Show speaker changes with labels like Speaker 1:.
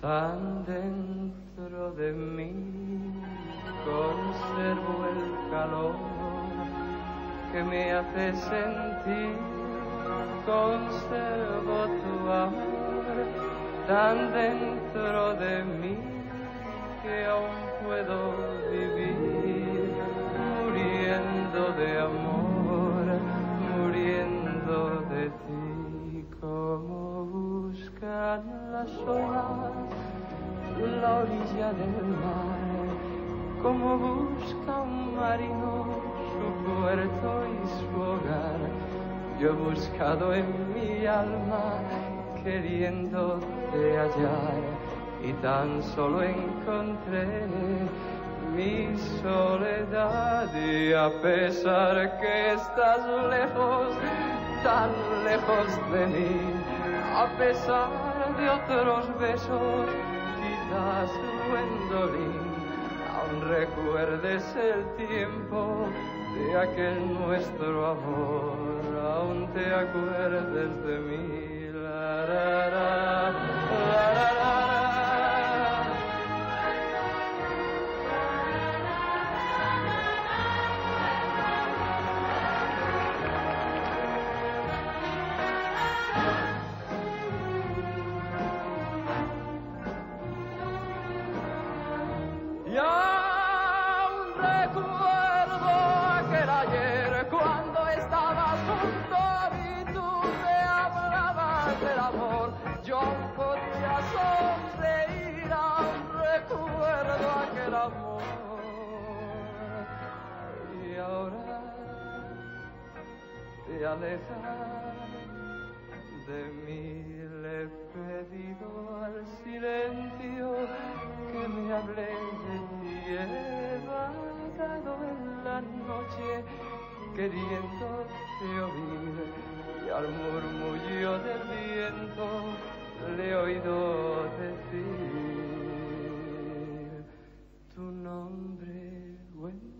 Speaker 1: tan dentro de mí conservo el calor que me hace sentir, conservo tu amor tan dentro de mí que aún puedo vivir muriendo de amor, muriendo de ti. Como buscan las olas la orilla del mar, como busca un marino su puerto y su hogar. Yo he buscado en mi alma queriéndote hallar y tan solo encontré mi soledad y a pesar que estás lejos, tan lejos de mí, a pesar de otros besos, quizás Gwendolyn, aún recuerdes el tiempo de aquel nuestro amor, aún te acuerdes de mí. Y aún recuerdo aquel ayer cuando estabas junto a mí, tú me hablabas del amor. Yo podía sonreír, aún recuerdo aquel amor. Y ahora te alejas de mí le he pedido al silencio que me hable queriendo te oír y al murmullo del viento le he oído decir tu nombre Gwendola.